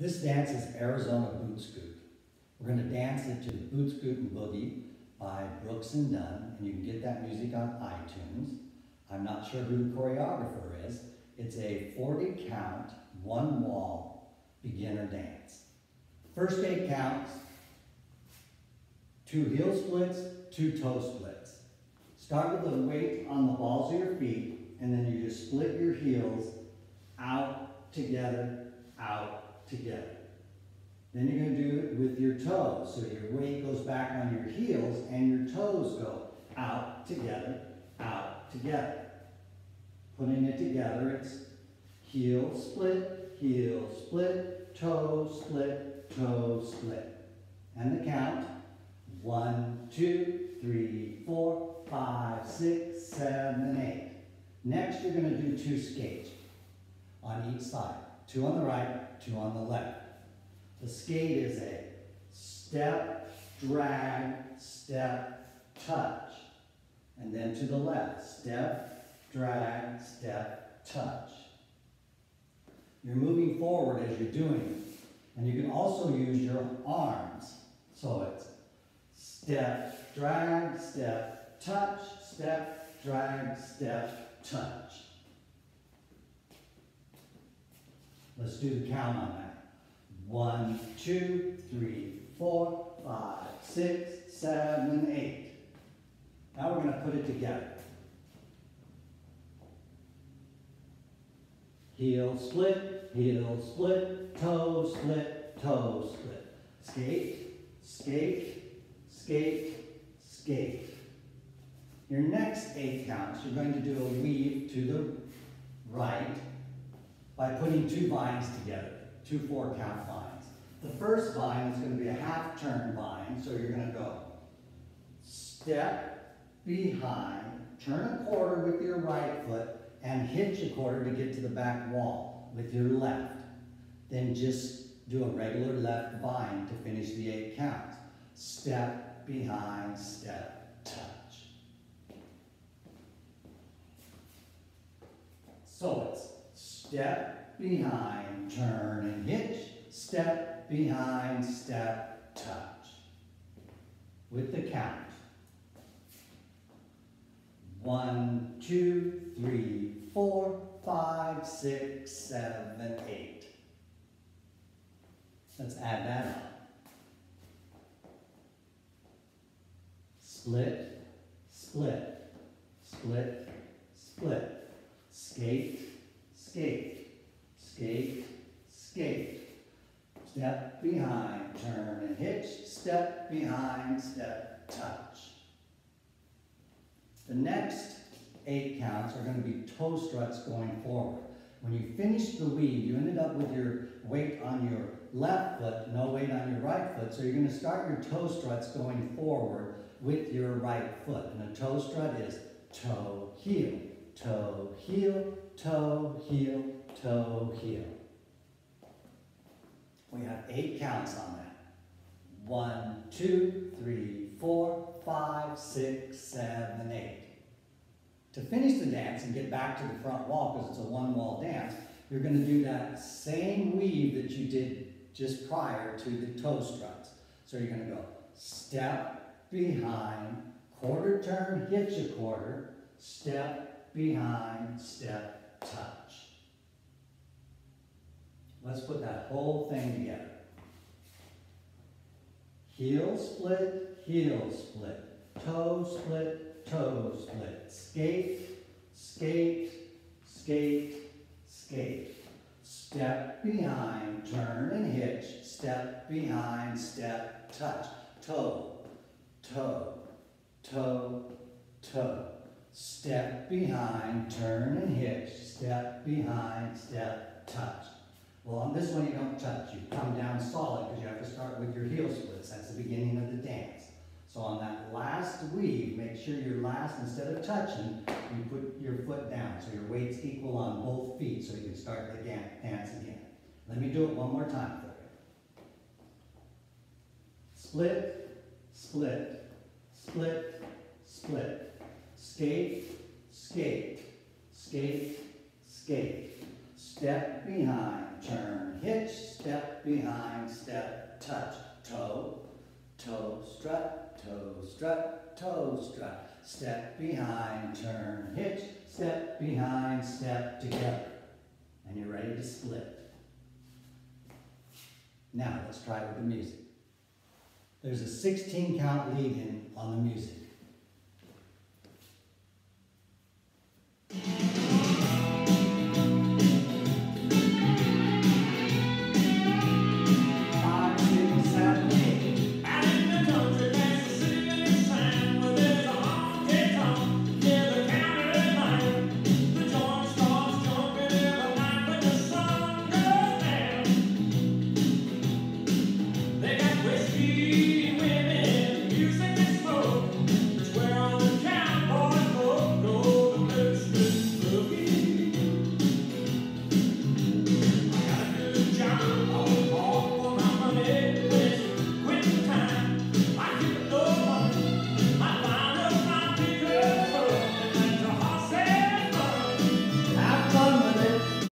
This dance is Arizona Boot Scoot. We're going to dance it to Boot Scootin' Boogie by Brooks and Dunn, and you can get that music on iTunes. I'm not sure who the choreographer is. It's a 40 count, one wall beginner dance. First eight counts, two heel splits, two toe splits. Start with the weight on the balls of your feet, and then you just split your heels out, together, out, together. Then you're going to do it with your toes. So your weight goes back on your heels and your toes go out, together, out, together. Putting it together, it's heel, split, heel, split, toe, split, toe, split. And the count, one, two, three, four, five, six, seven, eight. Next, you're going to do two skates on each side. Two on the right, two on the left. The skate is a step, drag, step, touch. And then to the left, step, drag, step, touch. You're moving forward as you're doing it. And you can also use your arms. So it's step, drag, step, touch, step, drag, step, touch. Let's do the count on that. One, two, three, four, five, six, seven, eight. Now we're going to put it together. Heel split, heel split, toe split, toe split. Skate, skate, skate, skate. Your next eight counts, you're going to do a weave to by putting two vines together two four count vines. The first vine is going to be a half turn vine, so you're going to go step behind, turn a quarter with your right foot, and hitch a quarter to get to the back wall with your left. Then just do a regular left vine to finish the eight counts. Step behind, step, touch. So it's step behind, turn and hitch, step behind, step, touch. With the count. One, two, three, four, five, six, seven, eight. Let's add that up. Split, split, split, split. Skate, skate, skate, skate. Step behind, turn and hitch, step behind, step, touch. The next eight counts are going to be toe struts going forward. When you finish the weave, you ended up with your weight on your left foot, no weight on your right foot, so you're going to start your toe struts going forward with your right foot. And a toe strut is toe, heel, toe, heel, toe, heel, toe, heel. We have eight counts on that. One, two, three, four, five, six, seven, eight. To finish the dance and get back to the front wall, because it's a one-wall dance, you're going to do that same weave that you did just prior to the toe struts. So you're going to go step behind, quarter turn, hitch a quarter, step behind, step, touch. Let's put that whole thing together. Heel split, heel split, toe split, toe split, skate, skate, skate, skate. Step behind, turn and hitch, step behind, step, touch, toe, toe, toe, toe. Step behind, turn and hitch, step behind, step, touch. Well, on this one you don't touch. You come down solid because you have to start with your heel splits. That's the beginning of the dance. So on that last weave, make sure your last, instead of touching, you put your foot down so your weight's equal on both feet so you can start the dance again. Let me do it one more time for you. Split, split, split, split. Skate, skate, skate, skate. Step behind, turn, hitch, step behind. Step, touch, toe, toe, strut, toe, strut, toe, strut. Step behind, turn, hitch, step behind, step together. And you're ready to split. Now let's try with the music. There's a 16 count lead in on the music.